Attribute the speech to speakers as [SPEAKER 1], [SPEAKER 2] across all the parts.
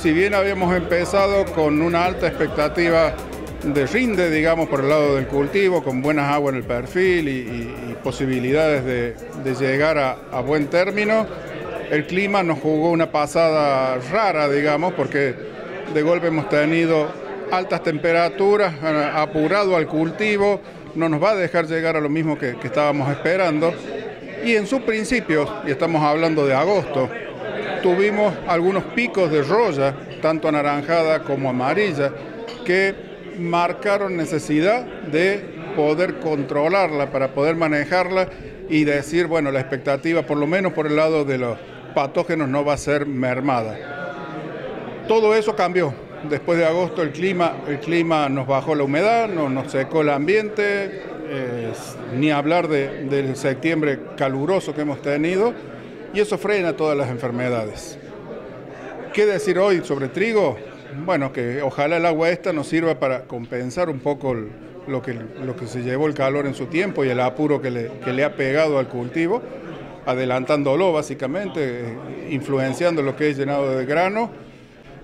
[SPEAKER 1] si bien habíamos empezado con una alta expectativa de rinde, digamos, por el lado del cultivo, con buenas aguas en el perfil y, posibilidades de, llegar a, buen término, el clima nos jugó una pasada rara, digamos, porque de golpe hemos tenido altas temperaturas, apurado al cultivo, no nos va a dejar llegar a lo mismo que, que estábamos esperando. Y en sus principios, y estamos hablando de agosto, tuvimos algunos picos de roya, tanto anaranjada como amarilla, que marcaron necesidad de poder controlarla, para poder manejarla y decir, bueno, la expectativa, por lo menos por el lado de los patógenos, no va a ser mermada. Todo eso cambió. Después de agosto el clima, el clima nos bajó la humedad, nos secó el ambiente, ni hablar del septiembre caluroso que hemos tenido y eso frena todas las enfermedades. ¿Qué decir hoy sobre trigo? Bueno, que ojalá el agua esta nos sirva para compensar un poco lo que, se llevó el calor en su tiempo y el apuro que le, que le ha pegado al cultivo, adelantándolo básicamente, influenciando lo que es llenado de grano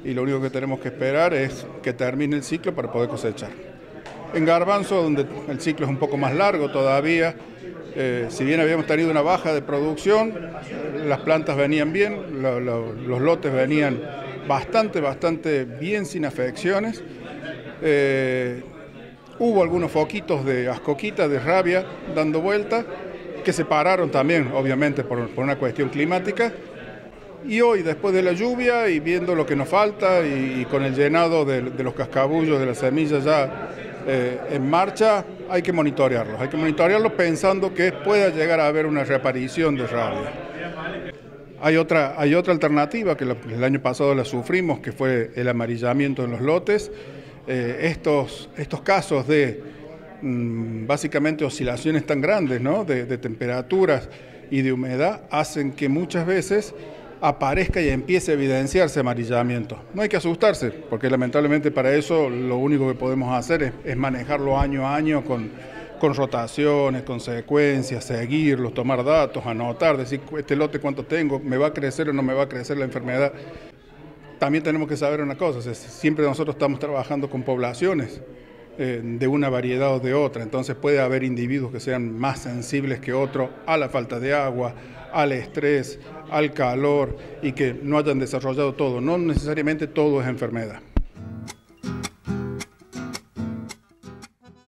[SPEAKER 1] y lo único que tenemos que esperar es que termine el ciclo para poder cosechar. En garbanzo, donde el ciclo es un poco más largo todavía, eh, si bien habíamos tenido una baja de producción, las plantas venían bien, los lotes venían bastante, bastante bien sin afecciones. Eh, hubo algunos foquitos de ascoquita, de rabia, dando vuelta, que se pararon también, obviamente, por, una cuestión climática. Y hoy, después de la lluvia y viendo lo que nos falta y, con el llenado de, los cascabullos, de las semillas ya eh, en marcha, hay que monitorearlos. Hay que monitorearlos pensando que pueda llegar a haber una reaparición de rabia. Hay otra, hay otra alternativa que el año pasado la sufrimos, que fue el amarillamiento en los lotes. Eh, estos, estos casos de mm, básicamente oscilaciones tan grandes ¿no? de, de temperaturas y de humedad hacen que muchas veces aparezca y empiece a evidenciarse amarillamiento. No hay que asustarse, porque lamentablemente para eso lo único que podemos hacer es, manejarlo año a año con, con rotaciones, con secuencias, seguirlos, tomar datos, anotar, decir este lote cuánto tengo, me va a crecer o no me va a crecer la enfermedad. También tenemos que saber una cosa, siempre nosotros estamos trabajando con poblaciones eh, de una variedad o de otra, entonces puede haber individuos que sean más sensibles que otros a la falta de agua, al estrés, al calor y que no hayan desarrollado todo. No necesariamente todo es enfermedad.